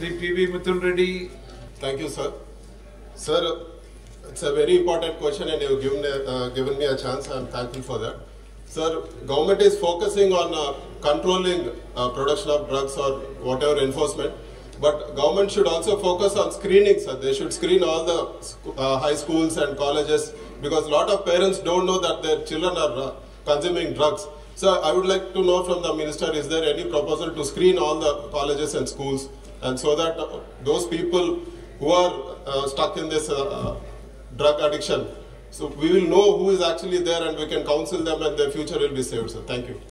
Sri P.V. Midhun Reddy. Thank you, sir. Sir, it's a very important question and you've given, uh, given me a chance. I'm thankful for that. Sir, government is focusing on uh, controlling uh, production of drugs or whatever enforcement. But government should also focus on screening, sir. They should screen all the uh, high schools and colleges because a lot of parents don't know that their children are uh, consuming drugs. So I would like to know from the minister, is there any proposal to screen all the colleges and schools? And so that uh, those people who are uh, stuck in this uh, uh, drug addiction, so we will know who is actually there and we can counsel them and their future will be saved, sir. Thank you.